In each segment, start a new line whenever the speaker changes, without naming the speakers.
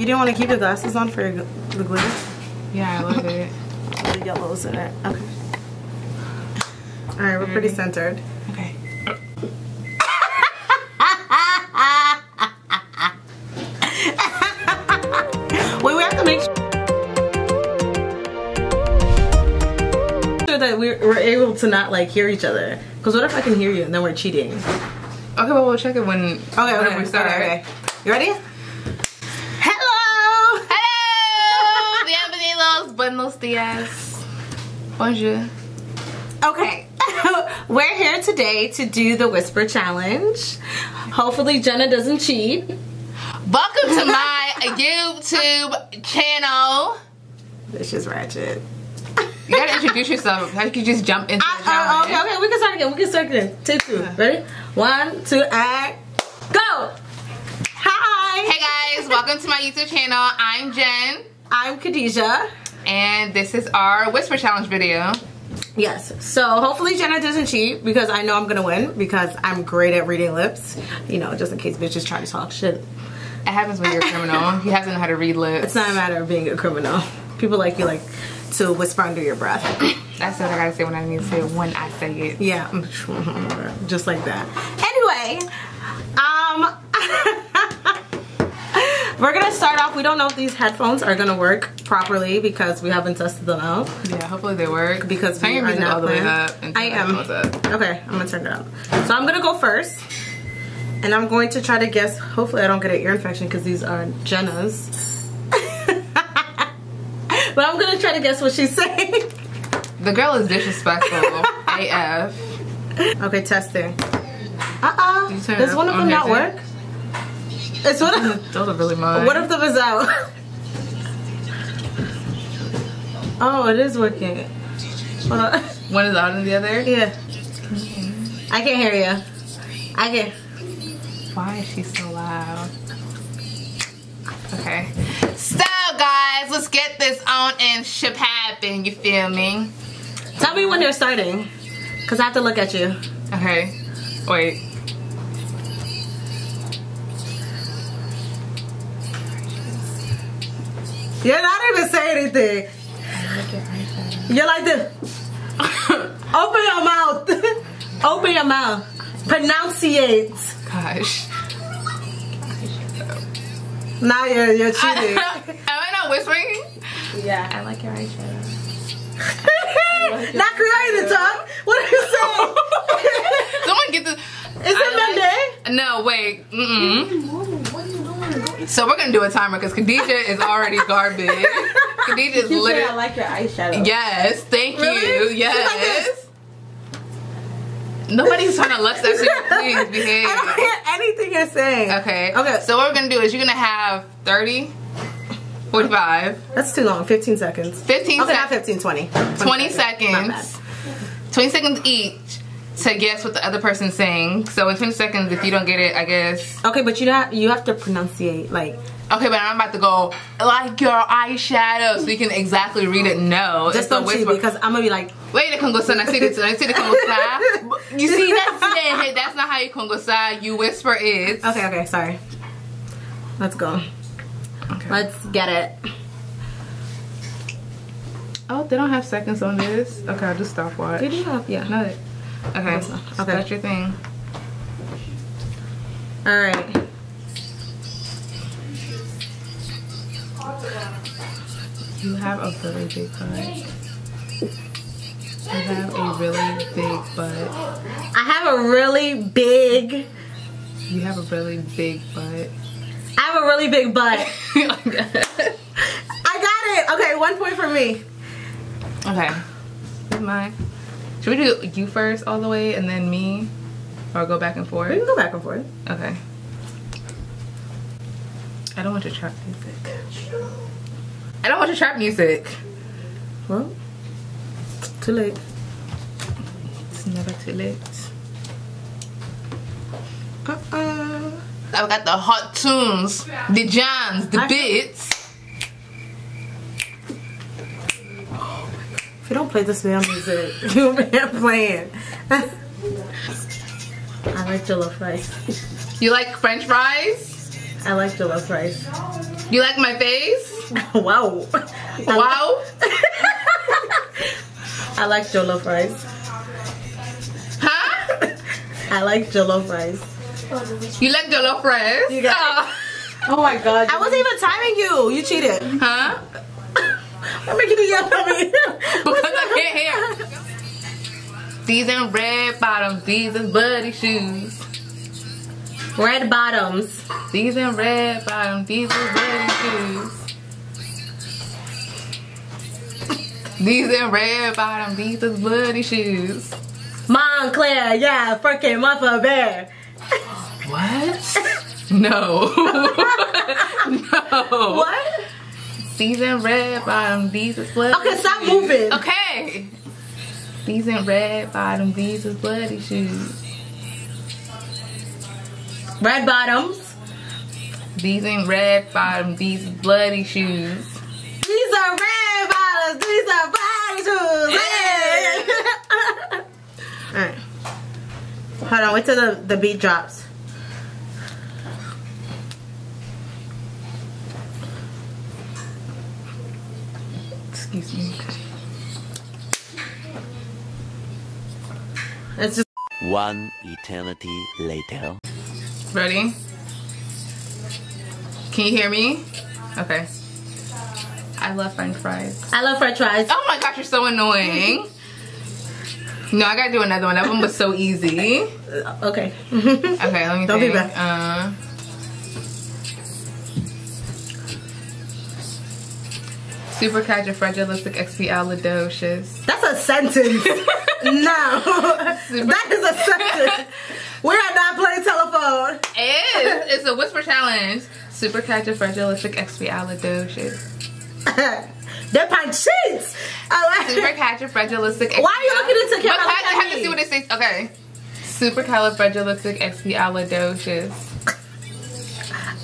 You didn't want to keep your glasses on for your, the glitter?
Yeah, I love it.
The yellows in it. Okay. Alright, we're pretty centered.
Okay.
Wait, we have to make sure that we're, we're able to not like hear each other. Because what if I can hear you and then we're cheating?
Okay, well we'll check it when
Okay, okay,
we start.
okay, okay. You ready?
Buenos dias. Bonjour.
Okay, we're here today to do the whisper challenge. Hopefully Jenneh doesn't cheat.
Welcome to my YouTube channel.
This is ratchet.
You gotta introduce yourself. How you can just jump into the
Uh, okay, okay, we can start again. We can start again. Take two. Ready? One, two, and go! Hi!
Hey guys, welcome to my YouTube channel. I'm Jenn,
I'm Kadijah.
And this is our Whisper Challenge video.
Yes. So hopefully Jenneh doesn't cheat because I know I'm gonna win because I'm great at reading lips. You know, just in case bitches try to talk shit.
It happens when you're a criminal. He have to know how to read lips.
It's not a matter of being a criminal. People like you like to whisper under your breath.
That's what I gotta say when I need to say it, when I say it.
Yeah, just like that. Anyway, um, we're gonna start off. We don't know if these headphones are gonna work properly because we haven't tested them out.
Yeah, hopefully they work.
Because
turn
we are not
all the way up.
I am. Okay, I'm gonna turn it up. So I'm gonna go first, and I'm going to try to guess. Hopefully, I don't get an ear infection because these are Jenneh's. but I'm gonna try to guess what she's saying.
The girl is disrespectful. AF.
Okay, testing. Uh-uh. Does one of them not work? It's one of
are really mine.
What if them is out? oh, it is working. Hold on.
one is out and the other?
Yeah. I can't hear you. I can.
Why is she so loud? Okay. So guys, let's get this on and ship happen, you feel me?
Tell me when they're starting. Because I have to look at you.
Okay. Wait.
You're not even saying anything. You're like this. Open your mouth. Open your mouth. Pronunciate.
Gosh.
Now you're, you're cheating.
Am I not whispering?
yeah.
I like your eyeshadow.
not creating the talk. What are you saying?
Someone get the.
Is it
I
Monday?
No, wait. Mm-mm. So we're gonna do a timer because Kadijah is already garbage. Kadijah is
You say
literally.
I like your eyeshadow.
Yes, thank
Really?
you.
Like
Yes.
this.
Nobody's trying to lust after you. Please
I
behave.
don't hear anything you're saying.
Okay.
Okay.
So what we're gonna do is you're gonna have 30, 45,
That's too long. 15 seconds.
15
Okay, not
seconds,
15, 20.
20
Not bad.
seconds, 20 seconds each to guess what the other person's saying. So in 20 seconds, if you don't get it, I guess.
Okay, but you have you have to pronunciate like
Okay, but I'm about to go like your eyeshadow, so you can exactly read it. No,
just don't cheat
whisper.
because I'm gonna be like
Wait, the Congo. I see the I see the Congo. You see that's that, that's not how you Congo. You whisper it.
okay, okay, sorry. Let's go.
Okay.
Let's get it.
Oh, they don't have seconds on this. Okay, I'll just stopwatch.
Did you have yeah?
No. Okay.
That's not-
So
okay.
That's your thing.
All right.
You have a really big butt. You have a really big butt.
I have a really big.
You have a really big butt.
I have a really big butt. I got it. Okay, one point for me.
Who's mine? Should we do you first all the way and then me? Or go back and forth?
We can go back and forth.
Okay. I don't want your trap music. I don't want your trap music.
Well, too late.
It's never too late.
Uh-uh.
I've got the hot tunes, the jams, the
I-
beats.
If you don't play this damn music, you'll be playing. I like jollof rice.
You like french fries?
I like jollof rice.
You like my face?
wow.
Wow.
I like jollof rice.
Huh?
I like jollof rice.
You like jollof rice?
You got
Oh.
Oh my god. I wasn't even timing you. You cheated.
Huh?
I'm making you yell at me.
Because I can't hear. These ain't red bottoms. These is buddy shoes.
Red bottoms.
These ain't red bottoms. These is buddy shoes. These ain't red bottoms. These is buddy shoes.
Montclair, yeah, freaking mother bear.
What? No. no.
What?
These ain't red bottoms. These is bloody
Okay, stop
shoes.
moving.
Okay. These ain't red bottoms. These is bloody shoes.
Red bottoms.
These ain't red bottoms. These is bloody shoes.
These are red bottoms. These are bloody shoes. Hey. Alright. Hold on, wait till the, the beat drops.
Excuse me.
It's just
One eternity later.
Ready? Can you hear me? Okay. I love french fries.
I love french fries.
Oh my gosh, you're so annoying. No, I gotta do another one. That one was so easy.
Okay.
Okay, let me
Don't be
think.
bad.
Uh, supercalifragilisticexpialidocious.
That's a sentence. no. that is a sentence. We are not playing telephone.
Is it's a whisper challenge. super Supercalifragilisticexpialidocious.
They're my cheats. I like
Supercalifragilistic.
Why are you looking into
But
camera?
I have to see what it says. Okay. Supercalifragilisticexpialidocious.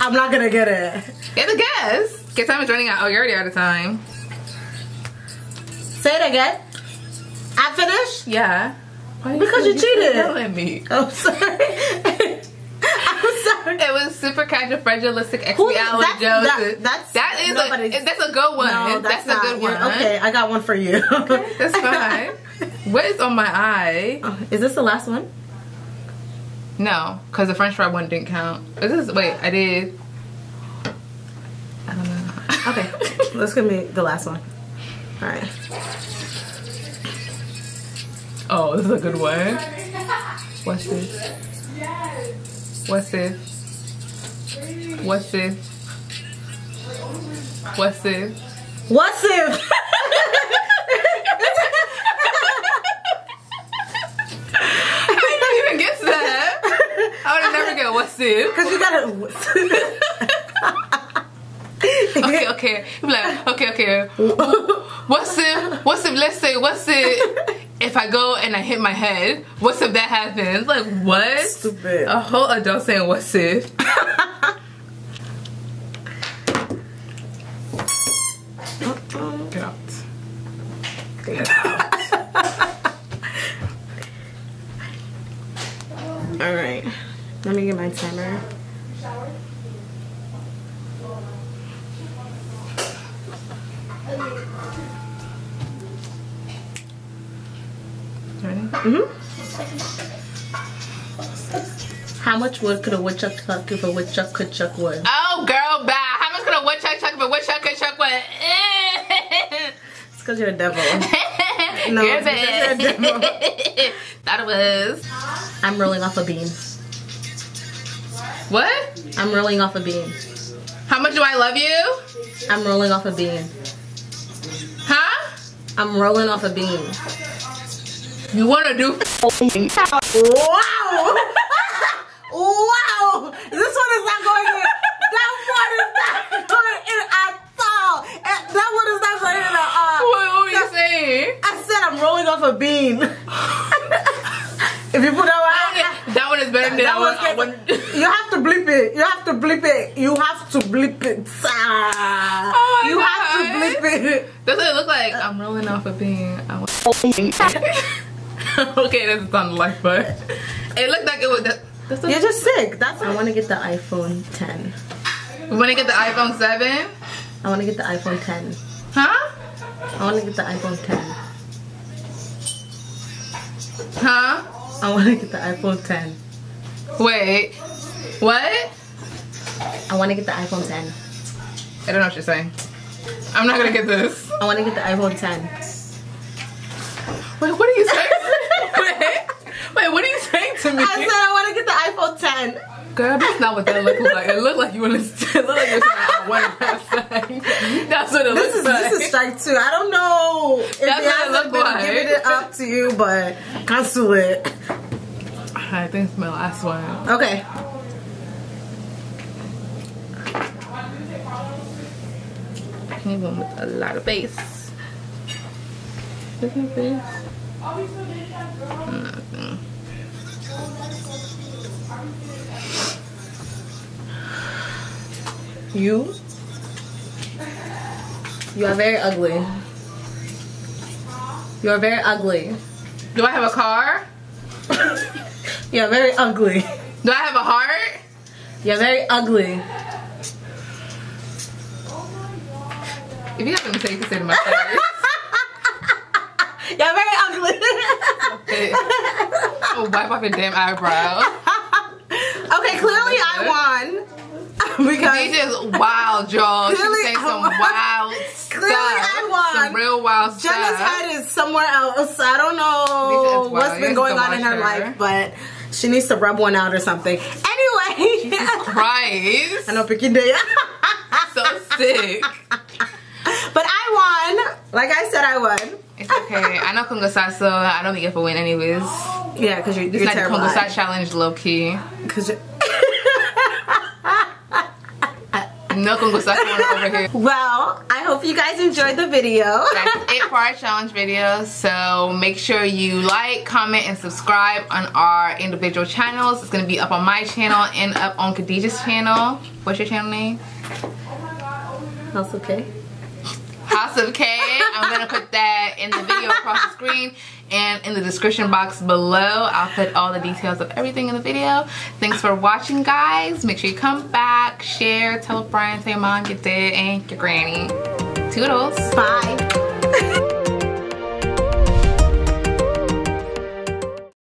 I'm not gonna get it.
Get a guess. Guess time is running out. Oh, you're already out of time.
Say it again. I finished?
Yeah. Why
Because you cheated.
Yell at me.
Oh, sorry. I'm sorry.
It was supercalifragilisticexpialidocious.
Who- that's- that- that's-
that is a that's a good one.
No,
that's,
that's, not.
a good one.
Okay, I got one for you.
okay, That's fine. what is on my eye?
Oh, Is this the last one?
No, because the French fry one didn't count. Is this wait? I did. I don't know.
Okay, let's give me the last one. All right.
Oh, this is a good one. What's this? What's this? What's this? What's this?
What's if?
I didn't even guess that. I would have never get what's this.
Because you gotta.
Okay, okay. You be like, okay, okay. What's if? What's if? Let's say, what's it? If I go and I hit my head, what's if that happens? Like what?
Stupid.
A whole adult saying what's if? Get out. Get out.
All right. Let me get my timer.
Ready?
Mm-hmm. How much wood could a woodchuck chuck if a woodchuck could chuck wood?
Oh, girl, bye. How much could a woodchuck chuck if a woodchuck could chuck wood?
It's because you're a devil. No,
You're
it's because you're a devil.
Thought it was.
I'm rolling off a bean.
What?
I'm rolling off a bean.
How much do I love you?
I'm rolling off a bean. I'm rolling off a bean.
You want to do?
Wow! wow! This one is not going in. That one is not going in at all. That one is not going in at all.
What, what were you saying?
I said I'm rolling off a bean. if you put that one,
That one is better than
that
that one.
one's
I
good.
want-
You have to bleep it. You have to bleep it. You have to bleep it. Ah.
That's what it look like. I'm rolling off a bean. Okay, that doesn't sound like, but it looked like it was. That, that's
You're just sick. That's I want to get the iPhone 10.
You wanna get the iPhone 7?
I want to get the iPhone 10.
Huh?
I want to get the iPhone 10.
Huh?
I want to get the iPhone 10.
Wait. What?
I want to get the iPhone 10.
I don't know what you're saying. I'm not gonna get this.
I want to get the iPhone 10.
Wait, what are you saying? wait, wait, what are you saying to me?
I said I want to get the iPhone 10.
Girl, that's not what that looked like. It looked like you want to. It looked like you're That's what it
This
looks
is
like.
this is strike two. I don't know if
That's what it looked like.
giving it up to you, but cancel it.
I think it's my last one.
Okay.
Even with a lot of bass. Look at this. Nothing.
You? You are very ugly. You are very ugly.
Do I have a car?
You are very ugly.
Do I have a heart?
You're very ugly.
If you have anything you can say to my face.
You're very ugly.
oh, wipe off your damn eyebrow.
okay, clearly I won. because
She just wild, y'all. Saying some wild
Clearly
stuff.
I won.
Some real wild
Jenneh's
stuff.
head is somewhere else. I don't know what's been going on in her
her.
life, but she needs to rub one out or something. Anyway,
Christ.
I know picking day.
So sick.
But I won. Like I said, I won.
It's okay. I know Sat, so I don't think you have to win anyways.
Yeah, because you're,
It's
you're
like
terrible.
Congo Sat challenge low key.
Because
No Congo Sat over here.
well, I hope you guys enjoyed the video.
That's it for our challenge video. So make sure you like, comment, and subscribe on our individual channels. It's gonna be up on my channel and up on Kadijah's channel. What's your channel name?
That's okay.
Of K. I'm gonna put that in the video across the screen and in the description box below. I'll put all the details of everything in the video. Thanks for watching, guys. Make sure you come back, share, tell a friend, tell your mom, your dad, and your granny. Toodles.
Bye.